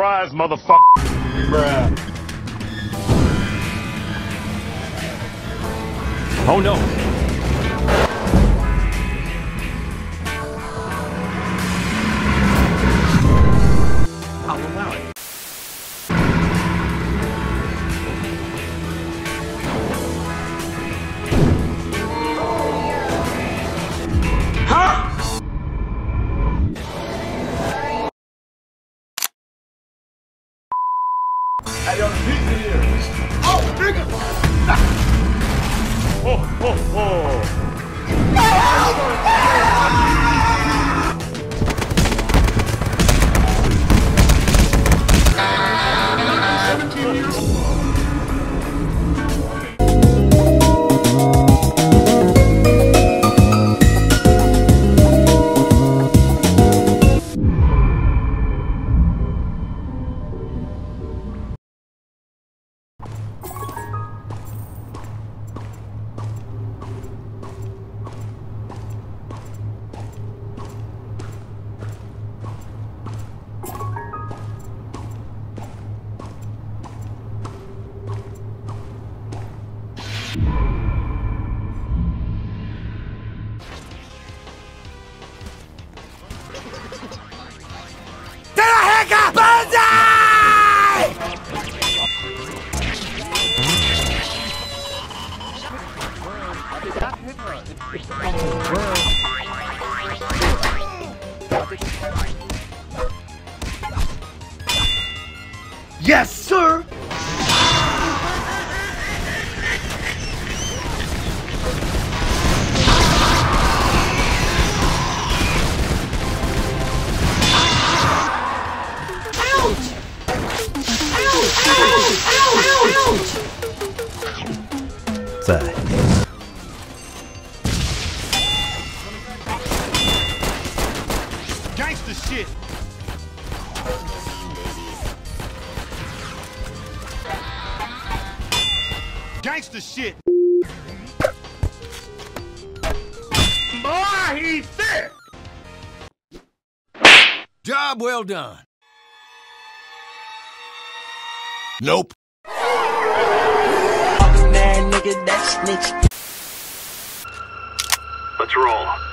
Surprise, motherfucker. Oh no. I don't need here. Oh, nigga! Ho, ho, ho. Yes, sir! Gangsta shit. Gangsta shit. Boy, he's thick. Job well done. Nope. Fucking that nigga, that snitch. Let's roll.